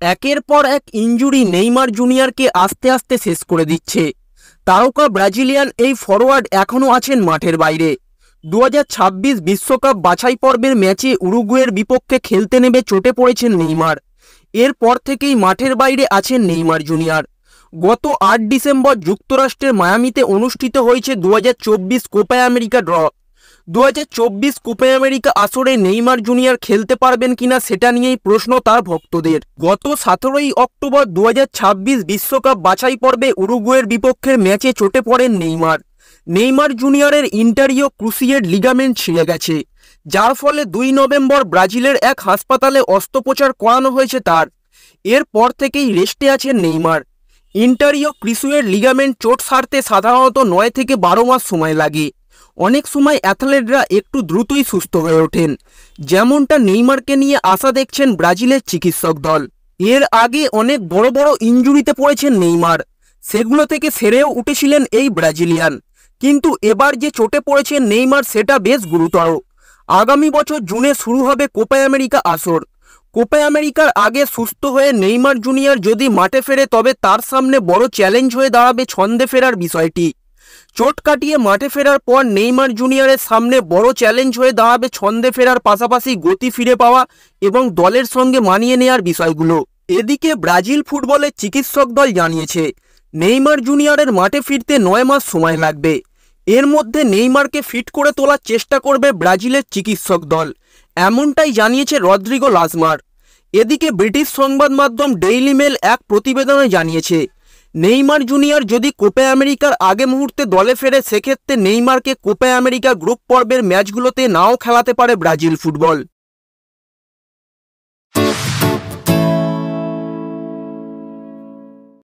একের পর এক ইনজুরি নেইমার জুনিয়রকে আস্তে আস্তে শেষ করে দিচ্ছে। তারকা ব্রাজিলিয়ান এই ফরওয়ার্ড এখনও আছেন মাঠের বাইরে। দু বিশ্বকাপ বাছাই পর্বের ম্যাচে উরুগুয়ের বিপক্ষে খেলতে নেমে চটে পড়েছেন নেইমার। এরপর থেকেই মাঠের বাইরে আছেন নেইমার জুনিয়র। গত আট ডিসেম্বর যুক্তরাষ্ট্রের মায়ামিতে অনুষ্ঠিত হয়েছে দু কোপা আমেরিকা ড্র। দু হাজার চব্বিশ কোপে আমেরিকা আসরে নেইমার জুনিয়র খেলতে পারবেন কিনা সেটা নিয়েই প্রশ্ন তার ভক্তদের। গত সতেরোই অক্টোবর দু বিশ্বকাপ বাছাই পর্বে উরুগুয়ের বিপক্ষের ম্যাচে চটে পড়েন নেইমার। নেইমার জুনিয়রের ইন্টারিও ক্রুসিয়েড লিগামেন্ট ছিঁড়ে গেছে, যার ফলে দুই নভেম্বর ব্রাজিলের এক হাসপাতালে অস্ত্রোপচার করানো হয়েছে তার। এরপর থেকেই রেস্টে আছেন নেইমার। ইন্টারিও ক্রিসুয়ের লিগামেন্ট চোট সারতে সাধারণত নয় থেকে বারো মাস সময় লাগে। অনেক সময় অ্যাথলেটরা একটু দ্রুতই সুস্থ হয়ে ওঠেন। যেমনটা নেইমারকে নিয়ে আশা দেখছেন ব্রাজিলের চিকিৎসক দল। এর আগে অনেক বড় বড় ইঞ্জুরিতে পড়েছেন নেইমার। সেগুলো থেকে সেরেও উঠেছিলেন এই ব্রাজিলিয়ান। কিন্তু এবার যে চোটে পড়েছেন নেইমার, সেটা বেশ গুরুতর। আগামী বছর জুনে শুরু হবে কোপা আমেরিকা আসর। কোপা আমেরিকার আগে সুস্থ হয়ে নেইমার জুনিয়র যদি মাঠে ফেরে, তবে তার সামনে বড় চ্যালেঞ্জ হয়ে দাঁড়াবে ছন্দে ফেরার বিষয়টি। চোট কাটিয়ে মাঠে ফেরার পর নেইমার জুনিয়রের সামনে বড় চ্যালেঞ্জ হয়ে দাঁড়াবে ছন্দে ফেরার পাশাপাশি গতি ফিরে পাওয়া এবং দলের সঙ্গে মানিয়ে নেওয়ার বিষয়গুলো। এদিকে ব্রাজিল ফুটবলের চিকিৎসক দল জানিয়েছে, নেইমার জুনিয়রের মাঠে ফিরতে নয় মাস সময় লাগবে। এর মধ্যে নেইমারকে ফিট করে তোলার চেষ্টা করবে ব্রাজিলের চিকিৎসক দল। এমনটাই জানিয়েছে রদ্রিগো লাজমার। এদিকে ব্রিটিশ সংবাদ মাধ্যম ডেইলি মেল এক প্রতিবেদনে জানিয়েছে নেইমার জুনিয়র যদি কোপা আমেরিকার আগে মুহূর্তে দলে ফেরে, সেক্ষেত্রে নেইমারকে কোপা আমেরিকা গ্রুপ পর্বের ম্যাচগুলোতে নাও খেলাতে পারে ব্রাজিল ফুটবল।